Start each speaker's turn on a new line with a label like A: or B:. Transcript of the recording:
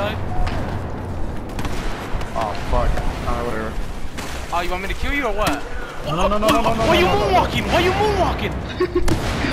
A: die.
B: Oh fuck. Alright, whatever.
A: Oh, you want me to kill you or what?
B: No, no, no, no, no, no, no,
A: Why you
B: no,
A: moonwalking? Why you moonwalking?